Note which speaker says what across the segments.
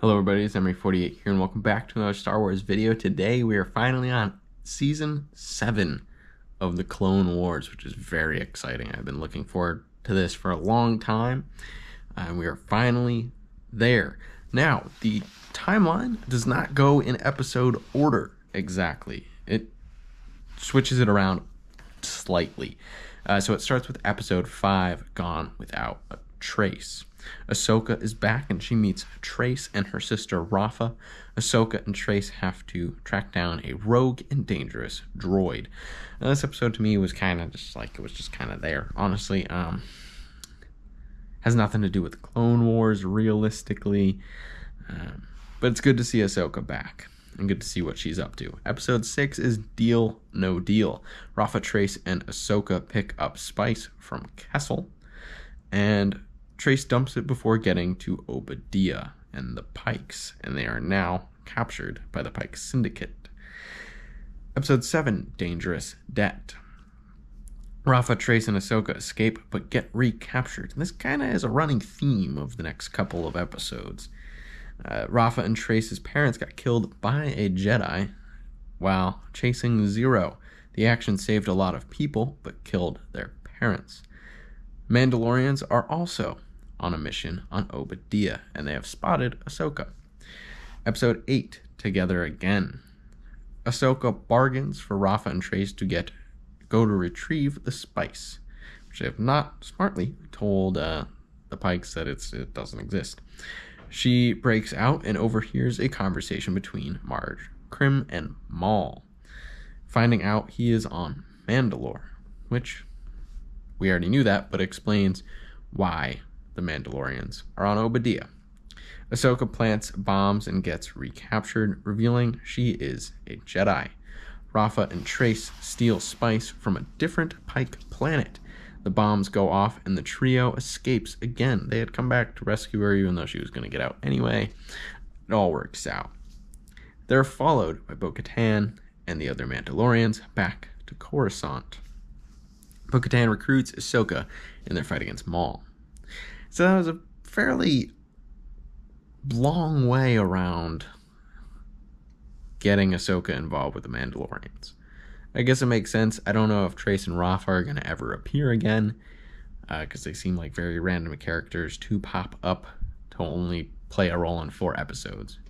Speaker 1: Hello everybody, it's Emery48 here and welcome back to another Star Wars video. Today we are finally on Season 7 of the Clone Wars, which is very exciting. I've been looking forward to this for a long time, and we are finally there. Now, the timeline does not go in episode order exactly. It switches it around slightly. Uh, so it starts with episode 5, Gone Without a Trace. Ahsoka is back and she meets Trace and her sister Rafa. Ahsoka and Trace have to track down a rogue and dangerous droid. Now, this episode to me was kind of just like it was just kind of there. Honestly, um, has nothing to do with Clone Wars realistically, um, but it's good to see Ahsoka back and good to see what she's up to. Episode 6 is Deal No Deal. Rafa, Trace, and Ahsoka pick up spice from Kessel, and Trace dumps it before getting to Oba Diah and the Pikes, and they are now captured by the Pike Syndicate. Episode 7 Dangerous Debt. Rafa, Trace, and Ahsoka escape but get recaptured. And this kind of is a running theme of the next couple of episodes. Uh, Rafa and Trace's parents got killed by a Jedi while chasing Zero. The action saved a lot of people but killed their parents. Mandalorians are also on a mission on Oba Diah, and they have spotted Ahsoka. Episode 8 Together Again. Ahsoka bargains for Rafa and Trace to get go to retrieve the spice, which they have not smartly told uh, the Pikes that it's it doesn't exist. She breaks out and overhears a conversation between Marg Krim, and Maul, finding out he is on Mandalore, which we already knew that, but explains why the Mandalorians are on Oba Diah. Ahsoka plants bombs and gets recaptured, revealing she is a Jedi. Rafa and Trace steal spice from a different Pike planet. The bombs go off and the trio escapes again. They had come back to rescue her even though she was going to get out anyway. It all works out. They're followed by Bo Katan and the other Mandalorians back to Coruscant. Bo Katan recruits Ahsoka in their fight against Maul. So that was a fairly long way around getting Ahsoka involved with the Mandalorians. I guess it makes sense. I don't know if Trace and Rafa are going to ever appear again, because uh, they seem like very random characters to pop up to only play a role in four episodes.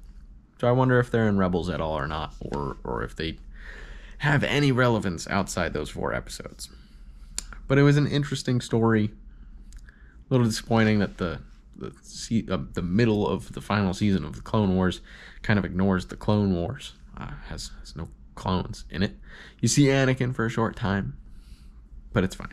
Speaker 1: So I wonder if they're in Rebels at all or not, or or if they have any relevance outside those four episodes. But it was an interesting story. Little disappointing that the the uh, the middle of the final season of the Clone Wars kind of ignores the Clone Wars. Uh, has has no clones in it. You see Anakin for a short time, but it's fine.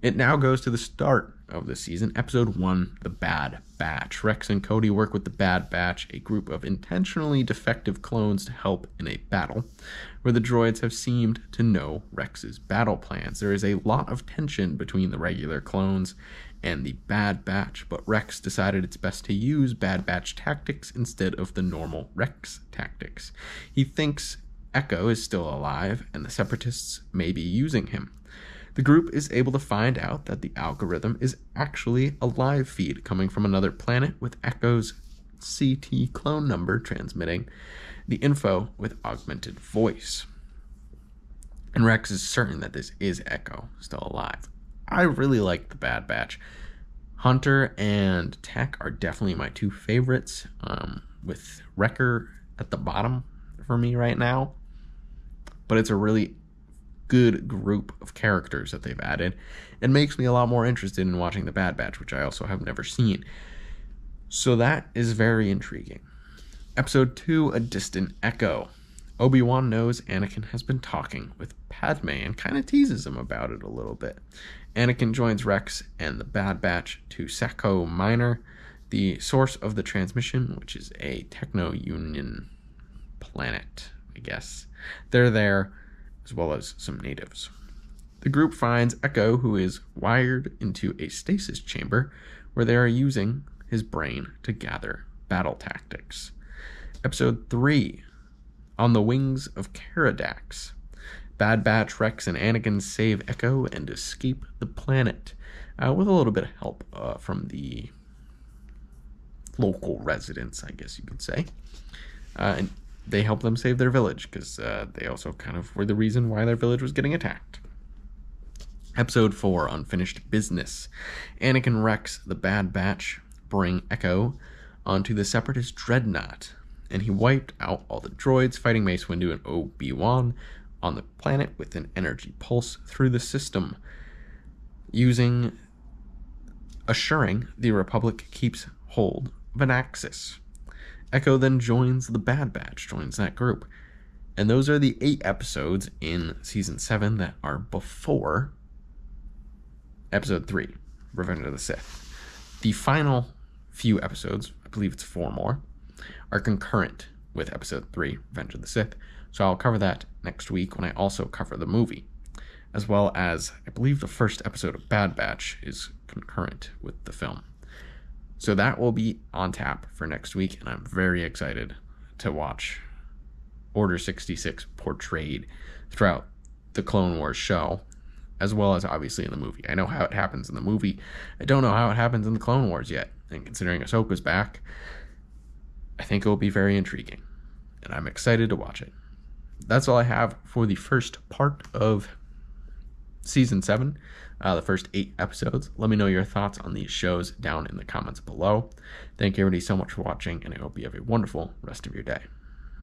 Speaker 1: It now goes to the start of the season, episode 1, The Bad Batch. Rex and Cody work with the Bad Batch, a group of intentionally defective clones to help in a battle, where the droids have seemed to know Rex's battle plans. There is a lot of tension between the regular clones and the Bad Batch, but Rex decided it's best to use Bad Batch tactics instead of the normal Rex tactics. He thinks Echo is still alive, and the Separatists may be using him. The group is able to find out that the algorithm is actually a live feed coming from another planet with Echo's CT clone number transmitting the info with augmented voice. And Rex is certain that this is Echo still alive. I really like the Bad Batch. Hunter and Tech are definitely my two favorites, um, with Wrecker at the bottom for me right now but it's a really good group of characters that they've added. It makes me a lot more interested in watching The Bad Batch, which I also have never seen. So that is very intriguing. Episode 2 A Distant Echo. Obi Wan knows Anakin has been talking with Padme and kind of teases him about it a little bit. Anakin joins Rex and the Bad Batch to Skako Minor, the source of the transmission, which is a Techno Union planet, I guess. They're there, as well as some natives. The group finds Echo, who is wired into a stasis chamber where they are using his brain to gather battle tactics. Episode 3 On the Wings of Keradaks. Bad Batch, Rex, and Anakin save Echo and escape the planet uh, with a little bit of help uh, from the local residents, I guess you could say. Uh, and they help them save their village because uh, they also kind of were the reason why their village was getting attacked. Episode 4 Unfinished Business. Anakin Rex, the Bad Batch, bring Echo onto the Separatist Dreadnought, and he wiped out all the droids fighting Mace Windu and Obi Wan on the planet with an energy pulse through the system, using assuring the Republic keeps hold of Anaxes. Echo then joins the Bad Batch, joins that group. And those are the eight episodes in season seven that are before episode three, Revenge of the Sith. The final few episodes, I believe it's four more, are concurrent with episode three, Revenge of the Sith. So I'll cover that next week when I also cover the movie. As well as, I believe the first episode of Bad Batch is concurrent with the film. So that will be on tap for next week, and I'm very excited to watch Order 66 portrayed throughout the Clone Wars show, as well as obviously in the movie. I know how it happens in the movie. I don't know how it happens in the Clone Wars yet. And considering Ahsoka's back, I think it will be very intriguing. And I'm excited to watch it. That's all I have for the first part of season seven, uh, the first eight episodes. Let me know your thoughts on these shows down in the comments below. Thank you everybody so much for watching, and I hope you have a wonderful rest of your day.